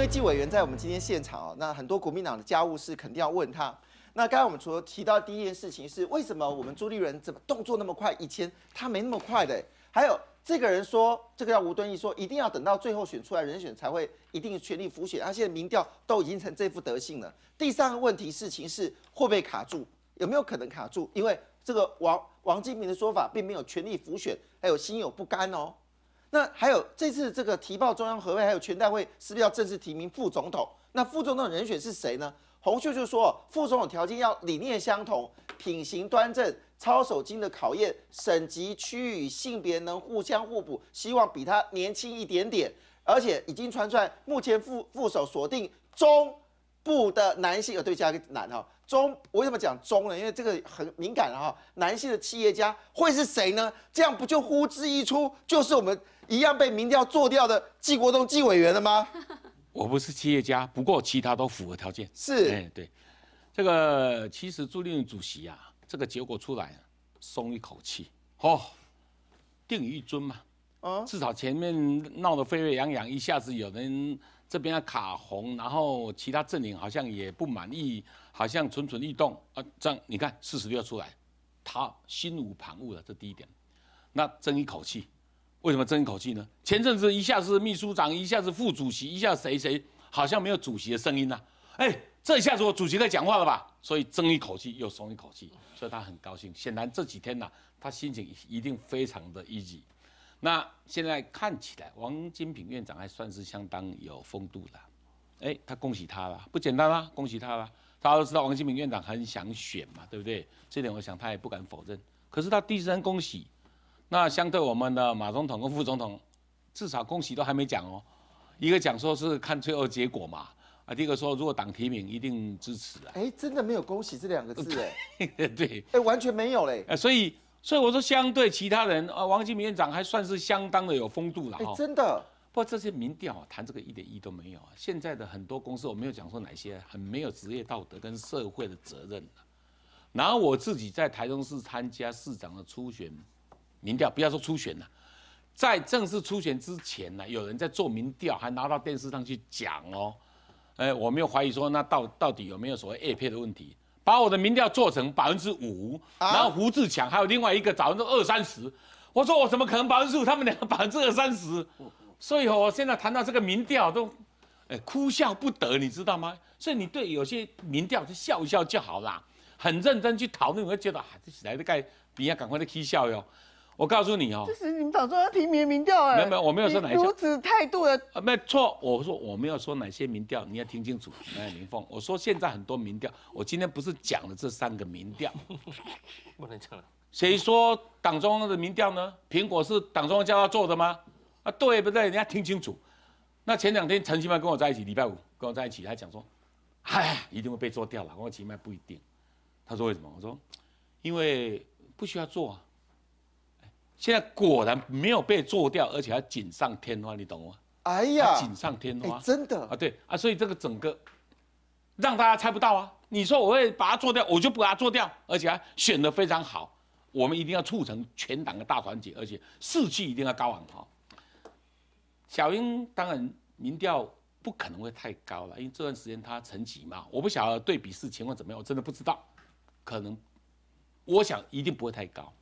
为纪委员在我们今天现场哦，那很多国民党的家务事肯定要问他。那刚才我们除了提到第一件事情是为什么我们朱立伦怎么动作那么快，以前他没那么快的。还有这个人说，这个叫吴敦义说，一定要等到最后选出来人选才会一定全力辅选。他现在民调都已经成这副德性了。第三个问题事情是会不会卡住，有没有可能卡住？因为这个王王金平的说法并没有全力辅选，还有心有不甘哦。那还有这次这个提报中央合会，还有全代会是不是要正式提名副总统？那副总统人选是谁呢？洪秀就说，副总统条件要理念相同，品行端正，操守经的考验，省级区域性别能互相互补，希望比他年轻一点点，而且已经传出来，目前副副手锁定中部的男性，呃，对，加个男哈。中为什么讲中呢？因为这个很敏感哈。男性的企业家会是谁呢？这样不就呼之一出，就是我们一样被民调做掉的季国栋季委员了吗？我不是企业家，不过其他都符合条件。是，哎，对，这个其实朱立伦主席啊，这个结果出来，松一口气，哦，定于一尊嘛。哦，至少前面闹得沸沸扬扬，一下子有人。这边要卡红，然后其他阵营好像也不满意，好像蠢蠢欲动啊！这样你看事实就要出来，他心无旁骛了，这第一点。那争一口气，为什么争一口气呢？前阵子一下子秘书长，一下子副主席，一下谁谁，好像没有主席的声音呐。哎，这一下子我主席在讲话了吧？所以争一口气又松一口气，所以他很高兴。显然这几天呢，他心情一定非常的 easy。那现在看起来，王金平院长还算是相当有风度的，哎，他恭喜他了，不简单啦，恭喜他了。大家都知道王金平院长很想选嘛，对不对？这点我想他也不敢否认。可是他第一声恭喜，那相对我们的马总统跟副总统，至少恭喜都还没讲哦。一个讲说是看最后结果嘛，啊，第一个说如果党提名一定支持啊。哎，真的没有恭喜这两个字哎，对，哎，完全没有嘞。哎，所以。所以我说，相对其他人，啊，王金平院长还算是相当的有风度了哈。真的，不过这些民调啊，谈这个一点意义都没有啊。现在的很多公司，我没有讲说哪些很没有职业道德跟社会的责任然后我自己在台中市参加市长的初选民调，不要说初选了，在正式初选之前呢，有人在做民调，还拿到电视上去讲哦。哎，我没有怀疑说那到到底有没有所谓 A 配的问题。把我的民调做成百分之五，然后胡志强还有另外一个百分之二三十，我说我怎么可能百分之五？他们两个百分之二三十，所以我现在谈到这个民调都，哎，哭笑不得，你知道吗？所以你对有些民调就笑一笑就好啦，很认真去讨论，我会觉得啊，这起来的盖比要赶快的 K 笑哟。我告诉你哦，这是你们党中央提名民调哎，没有没有，我没有说哪些如此态度的，没错，我说我没有说哪些民调，你要听清楚，哎，林凤，我说现在很多民调，我今天不是讲了这三个民调，不能讲了，谁说党中央的民调呢？苹果是党中央叫他做的吗？啊，对不对？你要听清楚。那前两天陈其迈跟我在一起，礼拜五跟我在一起，他讲说，哎，一定会被做掉了。我说其迈不一定，他说为什么？我说因为不需要做啊。现在果然没有被做掉，而且还锦上添花，你懂吗？哎呀，锦上添花，真的啊，对啊，所以这个整个让大家猜不到啊。你说我会把它做掉，我就不把它做掉，而且还选的非常好。我们一定要促成全党的大团结，而且士气一定要高昂哈。小英当然民调不可能会太高了，因为这段时间他成绩嘛，我不晓得对比是情况怎么样，我真的不知道。可能我想一定不会太高。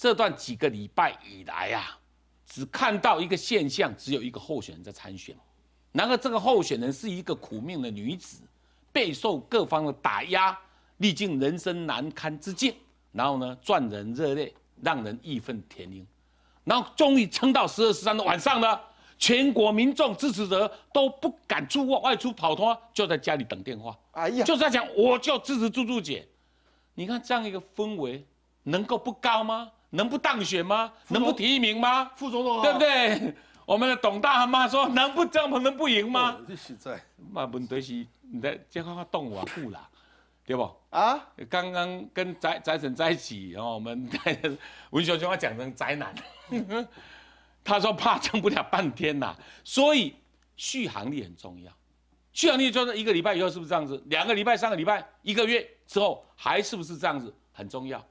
这段几个礼拜以来呀，只看到一个现象，只有一个候选人在参选，然后这个候选人是一个苦命的女子，备受各方的打压，历尽人生难堪之境，然后呢，赚人热泪，让人义愤填膺，然后终于撑到十二十三的晚上呢，全国民众支持者都不敢出外外出跑脱，就在家里等电话，哎呀，就在讲我就支持猪猪姐，你看这样一个氛围，能够不高吗？能不当选吗？能不提名吗？副总统，对不对？我们的董大妈说，能不这样能不赢吗？这实在，嘛问题是，你在这块块动我不啦，对不？啊？刚刚跟翟翟省在一起，然后我们文雄兄要讲成宅男，他说怕撑不了半天呐，所以续航力很重要。续航力就是一个礼拜以后是不是这样子？两个礼拜、三个礼拜、一个月之后还是不是这样子？很重要。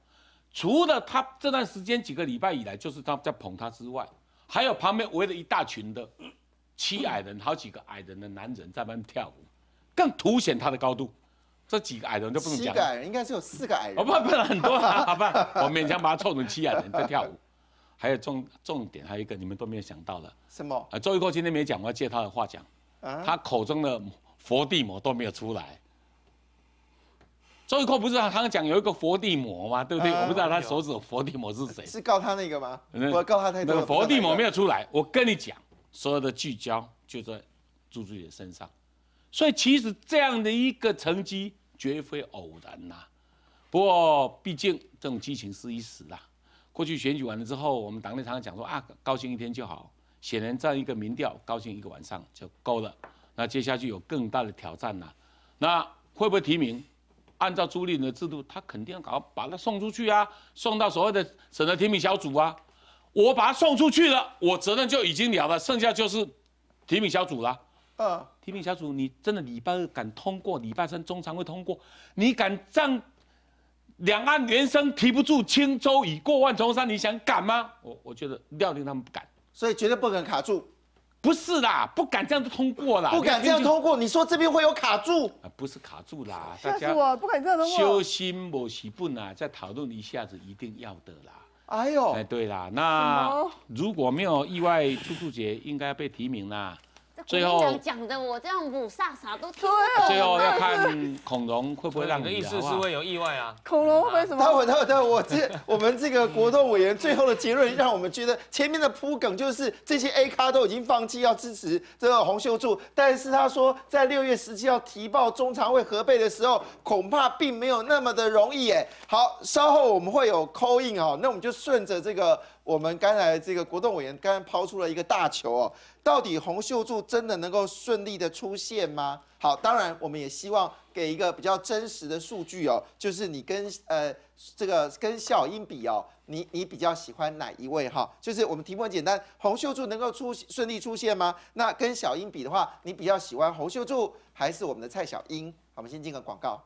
除了他这段时间几个礼拜以来，就是他在捧他之外，还有旁边围了一大群的七矮人，好几个矮人的男人在那边跳舞，更凸显他的高度。这几个矮人就不能讲七个，矮人应该是有四个矮人哦不 不很多啊，好吧，我勉强把它凑成七矮人在跳舞。还有重重点还有一个你们都没有想到的，什么啊，周玉蔻今天没讲，我要借他的话讲，啊？他口中的佛地魔都没有出来。周玉蔻不是常常讲有一个佛地魔吗？对不对？啊我不知道他手指的佛地魔是谁。是告他那个吗？嗯我告他太多了。那个佛地魔没有。出来，我跟你讲，所有的聚焦就在朱朱姐身上，所以其实这样的一个成绩绝非偶然呐、不过毕竟这种激情是一时啦。过去选举完了之后，我们党内常常讲说啊，高兴一天就好。显然这样一个民调，高兴一个晚上就够了。那接下去有更大的挑战呐、那会不会提名？按照租赁的制度，他肯定要搞把他送出去啊，送到所谓的省的提名小组啊。我把他送出去了，我责任就已经了了，剩下就是提名小组了。嗯，提名小组，你真的礼拜二敢通过，礼拜三中常会通过，你敢让两岸原生提不住，轻舟已过万重山，你想敢吗？我我觉得廖定他们不敢，所以绝对不可能卡住，不是啦，不敢这样子通过啦，不敢这样通过。你说这边会有卡住？啊，不是卡住啦，大家吓死我！不敢这样通修。心莫喜不啊，再讨论一下子一定要的啦。哎呦哎，，对啦，那如果没有意外，朱朱杰应该被提名啦。最最后后讲的我这样五傻傻都听对啊最后要看孔融会不会让你的意思是会有意外啊？恐龙会不会什待会待会待会，我这我们这个国栋委员最后的结论，让我们觉得前面的铺梗就是这些 A 咖都已经放弃要支持这个洪秀柱，但是他说在六月十七号提报中常会核备的时候，恐怕并没有那么的容易哎。好，稍后我们会有 call in 哦，那我们就顺着这个我们刚才这个国栋委员刚刚抛出了一个大球哦，到底洪秀柱真的能够顺利的出现吗？好，当然我们也希望给一个比较真实的数据哦，就是你跟呃这个跟小英比哦，你你比较喜欢哪一位哈？就是我们题目很简单，洪秀柱能够出顺利出现吗？那跟小英比的话，你比较喜欢洪秀柱还是我们的蔡小英？我们先进个广告。